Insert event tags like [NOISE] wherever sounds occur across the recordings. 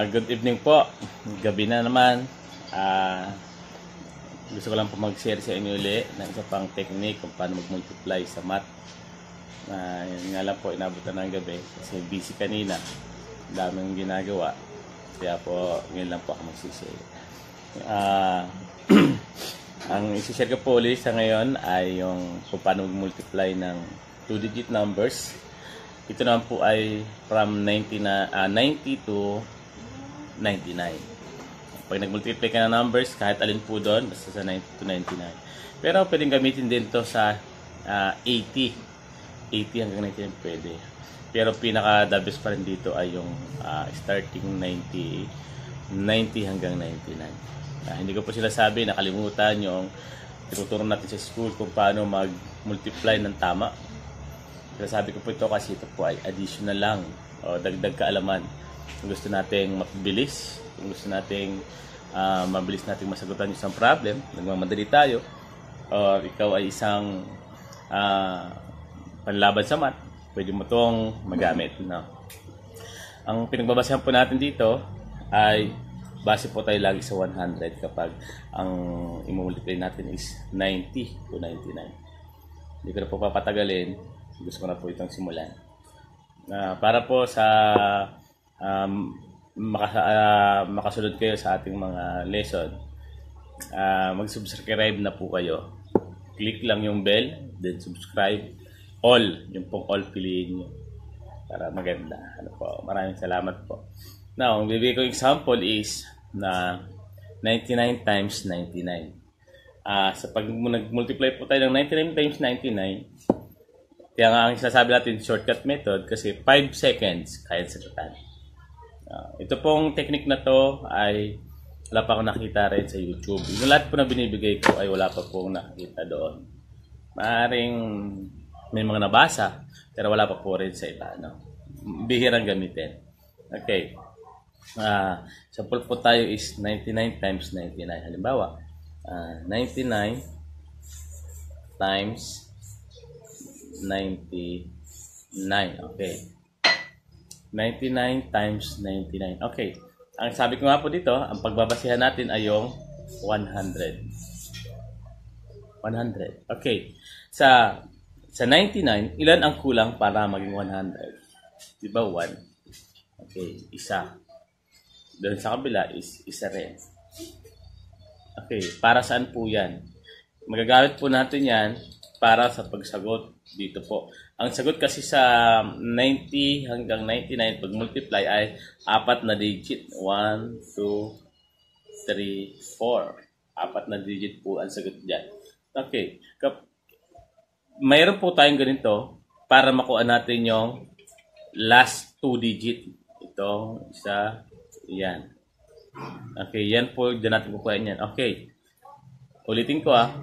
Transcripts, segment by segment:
Ah, good evening po. Gabi na naman. Ah, gusto ko lang po mag-share sa inyo uli ng isa pang technique kung paano mag-multiply sa math. Na yun nga lang po, inabutan ng gabi kasi busy kanina. Daming ginagawa. Kaya po, ngayon lang po ako magsishare. Ah, [CLEARS THROAT] ang isi-share ko po ulit sa ngayon ay yung kung paano mag-multiply ng two-digit numbers. Ito naman po ay from 90, na, ah, 90 to 99. Pag nag-multiply ka ng numbers, kahit alin po doon, basta sa 90 to 99. Pero pwedeng gamitin din to sa ah, 80. 80 hanggang 99 pwede. Pero pinaka the best pa rin dito ay yung ah, starting 90, 90 hanggang 99. Ah, hindi ko po sila sabi, nakalimutan yung tinuturo natin sa school kung paano mag-multiply ng tama. Sinasabi ko po ito kasi ito po ay additional lang o dagdag kaalaman. Kung gusto nating mabilis, kung gusto nating ah, mabilis nating masagutan yung isang problem, nagmamadali tayo, or ikaw ay isang ah, panlaban sa math, pwede mo itong magamit. No? Ang pinagbabasehan po natin dito ay base po tayo lagi sa 100 kapag ang imumultiply natin is 90 to 99. Hindi ko na po papatagalin. Gusto ko na po itong simulan. Ah, para po sa um, maka, ah, makasunod kayo sa ating mga lesson, ah, mag-subscribe na po kayo. Click lang yung bell, then subscribe. All, yung pong all piliin nyo. Para maganda. Ano po, maraming salamat po. Now, ang bibigay ko example is na 99 times 99. Ah, sa pag nag-multiply po tayo ng 99 times 99, kaya nga ang sinasabi natin shortcut method kasi 5 seconds kaya sagutan. Ah, ito pong technique na to ay wala pa akong nakita rin sa YouTube. Yung lahat po na binibigay ko ay wala pa pong nakita doon. Maaring may mga nabasa pero wala pa po rin sa iba. No? Bihirang gamitin. Okay. Ah, sample po tayo is 99 times 99. Halimbawa, ah, 99 times 99. Okay. 99 times 99. Okay. Ang sabi ko nga po dito, ang pagbabasihan natin ay yung 100. 100. Okay. Sa sa 99, ilan ang kulang para maging 100? Di ba 1? Okay, isa. Doon sa kabila is isa rin. Okay, para saan po yan? Magagamit po natin yan para sa pagsagot dito po. Ang sagot kasi sa 90 hanggang 99 pag multiply ay apat na digit. 1, 2, 3, 4. Apat na digit po ang sagot dyan. Okay. Kap mayroon po tayong ganito para makuha natin yung last two digit. Ito, isa, yan. Okay, yan po, dyan natin kukuha yan. Okay. Ulitin ko ah.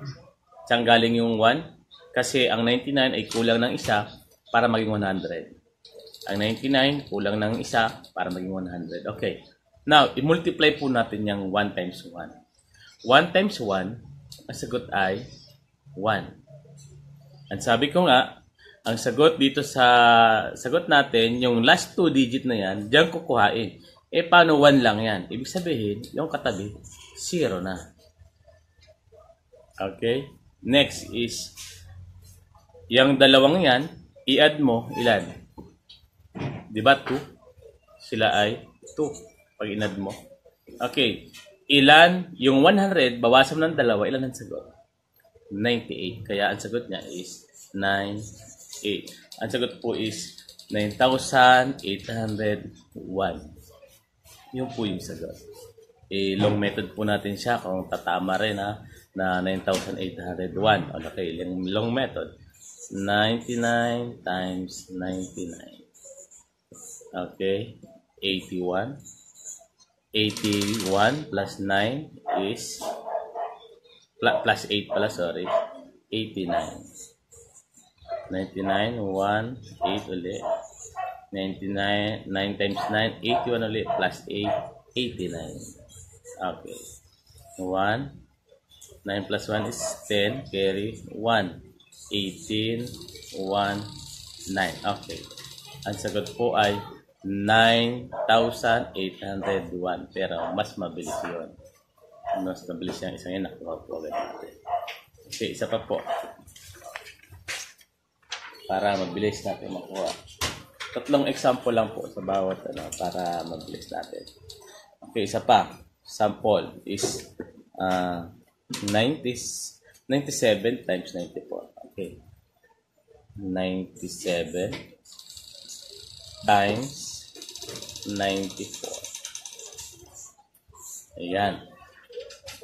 Saan galing yung 1? Kasi ang 99 ay kulang ng isa para maging 100. Ang 99 kulang ng isa para maging 100. Okay. Now, i-multiply po natin yung 1 times 1. 1 times 1, ang sagot ay 1. Ang sabi ko nga, ang sagot dito sa sagot natin, yung last two digit na yan, diyan kukuhain. Eh, paano 1 lang yan? Ibig sabihin, yung katabi, 0 na. Okay? Next is, yung dalawang yan, i-add mo, ilan? Di ba 2? Sila ay 2. Pag in-add mo. Okay. Ilan, yung 100, bawasan ng dalawa, ilan ang sagot? 98. Kaya ang sagot niya is 98. Ang sagot po is 9,801. Yun po yung sagot. Eh, long method po natin siya kung tatama rin ha, na 9,801. Okay, yung long method. 99 times 99. Okay, 81. 81 plus 9 is plus 8 pala, sorry. 89. 99, 1, 8 ulit. 99, 9 times 9, 81 ulit, plus 8, 89. Okay. 1, 9 plus 1 is 10, carry 1. 18, 1, 9. Okay. Ang sagot po ay 9,801. Pero mas mabilis yun. Mas mabilis yung isang yun. Nakuha po agad natin. Okay, isa pa po. Para mabilis natin makuha. Tatlong example lang po sa bawat ano, para mabilis natin. Okay, isa pa. Sample is uh, 90, 97 times 94. Okay. 97 times 94. Ayan.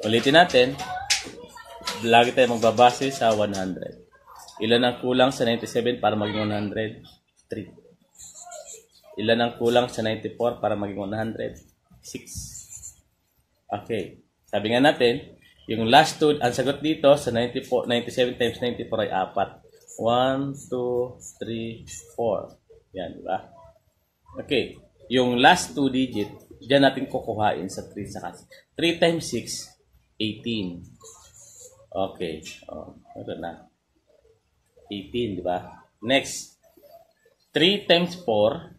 Ulitin natin. Lagi tayo magbabase sa 100. Ilan ang kulang sa 97 para maging 100? 3. Ilan ang kulang sa 94 para maging 100? 6. Okay. Sabi nga natin, yung last two, ang sagot dito sa 94, 97 times 94 ay 4. 1, 2, 3, 4. Yan, di ba? Okay. Yung last two digit, dyan natin kukuhain sa 3 sa kasi. 3 times 6, 18. Okay. Oh, ito na. 18, di ba? Next. 3 times 4,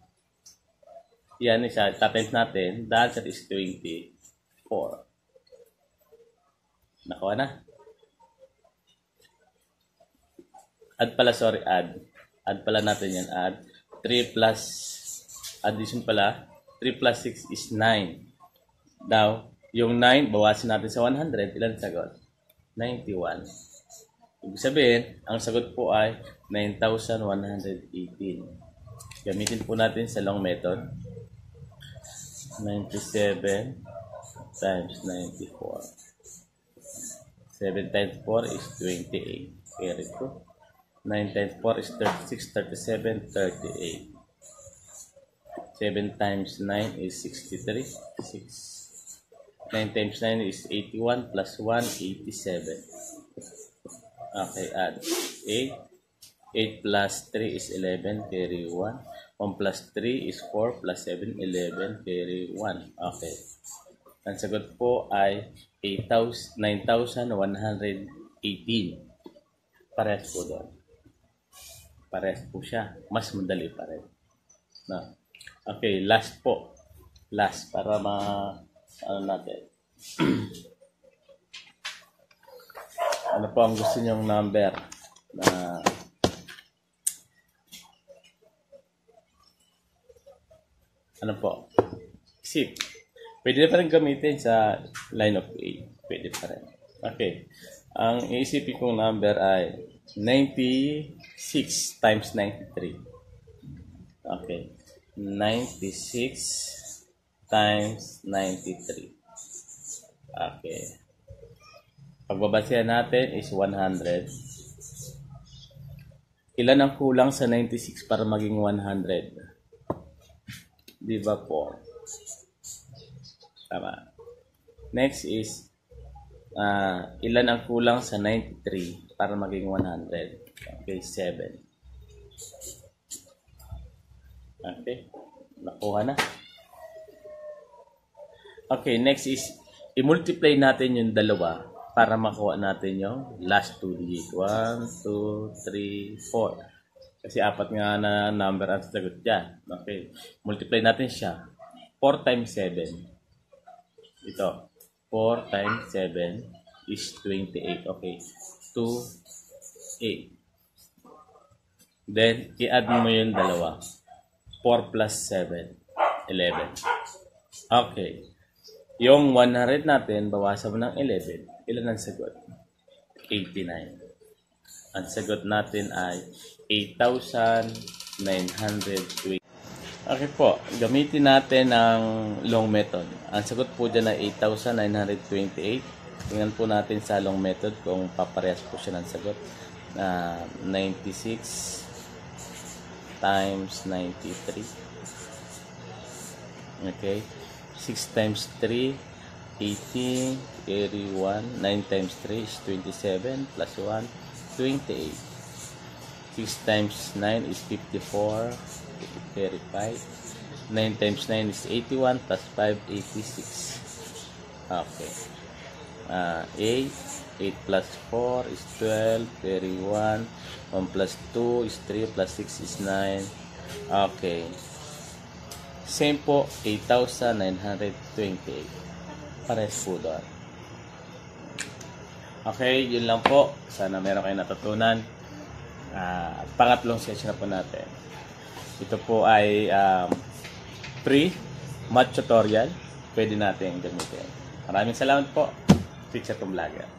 yan isa, tatimes natin, the answer is 24. Nakuha na. Add pala, sorry, add. Add pala natin yan, add. 3 plus, addition pala, 3 plus 6 is 9. Now, yung 9, bawasin natin sa 100, ilan sagot? 91. Ibig sabihin, ang sagot po ay 9,118. Gamitin po natin sa long method. 97 times 94. 7 times 4 is 28. Carry ko. 9 times 4 is 36, 37, 38. 7 times 9 is 63, 6. 9 times 9 is 81 plus 1, 87. Okay, add. 8. 8 plus 3 is 11, carry 1. 1 plus 3 is 4 plus 7, 11, carry 1. Okay. Ang sagot po ay 8,000 9,118. Parehas po doon. Parehas po siya. Mas madali pa rin. No. Okay, last po. Last para ma ano natin. [CLEARS THROAT] ano po ang gusto niyong number na ano po? Isip. Pwede pa rin gamitin sa line of A. Pwede pa rin. Okay. Ang iisipin kong number ay 96 times 93. Okay. 96 times 93. Okay. Pagbabasihan natin is 100. Ilan ang kulang sa 96 para maging 100? Di ba 4? Tama. Next is, uh, ilan ang kulang sa 93 para maging 100? Okay, 7. Okay. Nakuha na. Okay, next is, i-multiply natin yung dalawa para makuha natin yung last two digits. 1, 2, 3, 4. Kasi apat nga na number ang sagot dyan. Okay. Multiply natin siya. 4 times 7. Ito. 4 times 7 is 28. Okay. 2, 8. Then, i-add mo yung dalawa. 4 plus 7, 11. Okay. Yung 100 natin, bawasan mo ng 11. Ilan ang sagot? 89. Ang sagot natin ay 8,920. Okay po, gamitin natin ang long method. Ang sagot po dyan ay 8,928. Tingnan po natin sa long method kung paparehas po siya ng sagot. na 96 times 93. Okay. 6 times 3, 18, carry 1. 9 times 3 is 27, plus 1, 28. 6 times 9 is 54, 5. 9 times 9 is 81, plus 5, 86. Okay. Uh, 8, 8 plus 4 is 12, carry 1. 1 plus 2 is 3, plus 6 is 9. Okay. Same po, 8,928. Pares po doon. Okay, yun lang po. Sana meron kayong natutunan. Ah, pangatlong session na po natin. Ito po ay um, free math tutorial. Pwede natin gamitin. Maraming salamat po. Teacher kong.